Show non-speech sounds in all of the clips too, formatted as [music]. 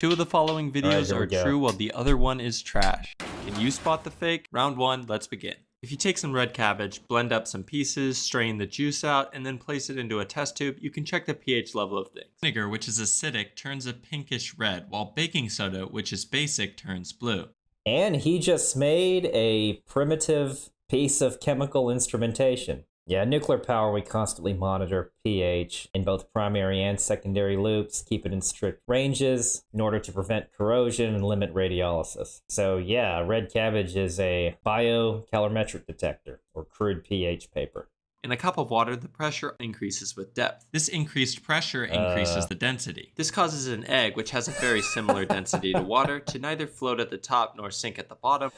Two of the following videos we are true while the other one is trash. Can you spot the fake? Round one, let's begin. If you take some red cabbage, blend up some pieces, strain the juice out, and then place it into a test tube, you can check the pH level of things. Vinegar, which is acidic, turns a pinkish red, while baking soda, which is basic, turns blue. And he just made a primitive piece of chemical instrumentation. Yeah, nuclear power, we constantly monitor pH in both primary and secondary loops, keep it in strict ranges in order to prevent corrosion and limit radiolysis. So, yeah, red cabbage is a biocolorimetric detector or crude pH paper. In a cup of water, the pressure increases with depth. This increased pressure increases Uh. the density. This causes an egg, which has a very similar density to water, to neither float at the top nor sink at the bottom.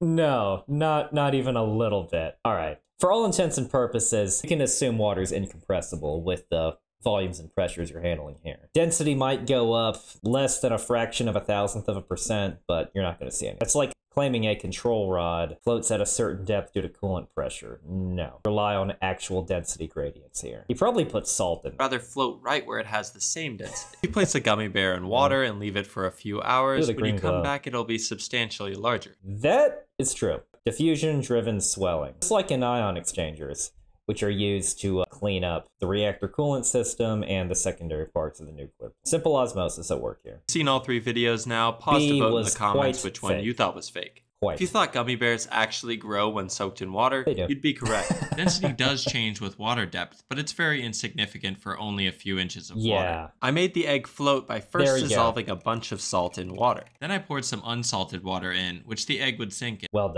No, not not even a little bit. All right. For all intents and purposes, you can assume water is incompressible with the volumes and pressures you're handling here. Density might go up less than a fraction of a thousandth of a percent, but you're not going to see it. It's like claiming a control rod floats at a certain depth due to coolant pressure. No. Rely on actual density gradients here. He probably put salt in. rather float right where it has the same density. You place a gummy bear in water and leave it for a few hours. When you come glow. back, it'll be substantially larger. That is true. Diffusion driven swelling. It's like in ion exchangers, which are used to uh, clean up the reactor coolant system and the secondary parts of the nuclear. Simple osmosis at work here. Seen all three videos now. Pause B to vote in the comments which one fake. you thought was fake. Quite. If you thought gummy bears actually grow when soaked in water, you'd be correct. [laughs] Density does change with water depth, but it's very insignificant for only a few inches of water. Yeah. water. I made the egg float by first we go. dissolving a bunch of salt in water. Then I poured some unsalted water in, which the egg would sink in. well done.